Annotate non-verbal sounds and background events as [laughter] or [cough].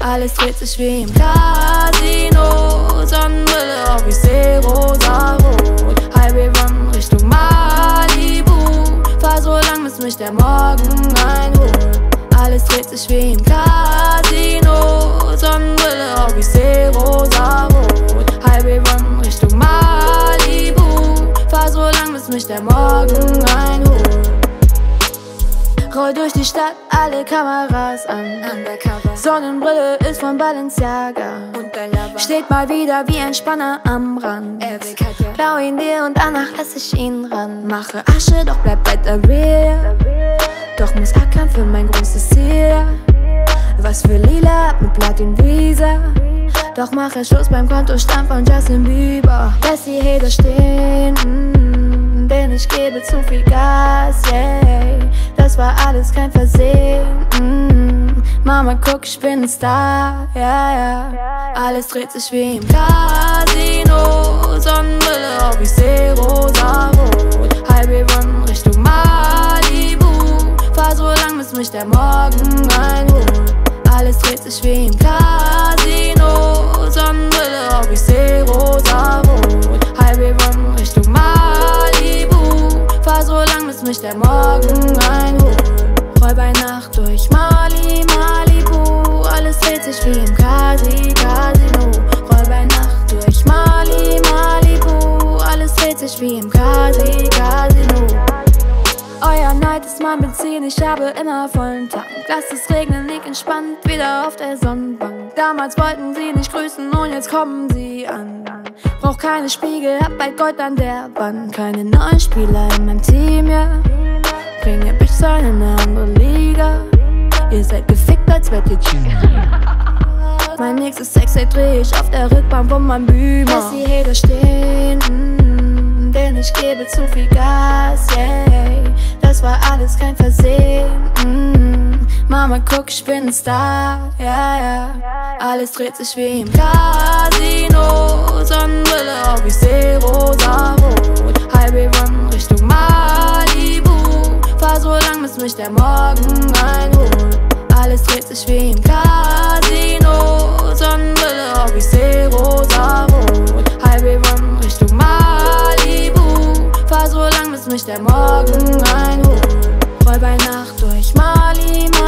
Alles dreht sich wie im Casino. Sonnenbrille auf, ich seh rosa-rot Highway Run Richtung Malibu. Fahr so lang, bis mich der Morgen einholt. Alles dreht sich wie im Casino. Sonnenbrille auf, ich seh rosa-rot Highway Run Richtung Malibu. Fahr so lang, bis mich der Morgen einholt. Roll durch die Stadt, alle Kameras an. Undercover. Sonnenbrille ist von Balenciaga. Und dein Lover. Steht mal wieder wie ein Spanner am Rand. Er will Katja. Blau ihn dir und danach lass ich ihn ran. Mache Asche, doch bleib weiter real. Doch muss ackern für mein großes Ziel. Was für Lila ab mit Platin Visa. Doch mache Schluss beim Kontostand von Justin Bieber. Lass die Hater stehen, mm, denn ich gebe zu viel Gas, yeah. Das war alles kein Versehen, mm. Mama, guck, ich bin ein Star, ja, ja. Alles dreht sich wie im Casino. Sonnenbrille auf, ich seh rosa-rot. Highway Run Richtung Malibu. Fahr so lang, bis mich der Morgen einholt. Alles dreht sich wie im Casino. Sonnenbrille auf, ich seh rosa-rot. Highway Run Richtung Malibu. Fahr so lang, bis mich der Morgen ist mein Benzin, ich habe immer vollen Tank. Lasst es regnen, lieg entspannt, wieder auf der Sonnenbank. Damals wollten sie nicht grüßen und jetzt kommen sie an. Brauch keine Spiegel, hab bald Gold an der Wand. Keine neuen Spieler in meinem Team, ja. Bring ihr Bitch in eine andere Liga. Ihr seid gefickt, als wärt ihr G. [laughs] Mein nächstes Sextape dreh ich auf der Rückbank von meinem Beamer. Lass die Hater stehen, mm, denn ich gebe zu viel Gas, yeah. Das war alles kein Versehen, mm. Mama, guck, ich bin ein Star, ja, ja. Alles dreht sich wie im Casino. Sonnenbrille auf, ich seh rosa-rot. Highway Run Richtung Malibu. Fahr so lang, bis mich der Morgen einholt. Alles dreht sich wie im Casino. Mich der Morgen einholt. Roll bei Nacht durch Mali, Malibu.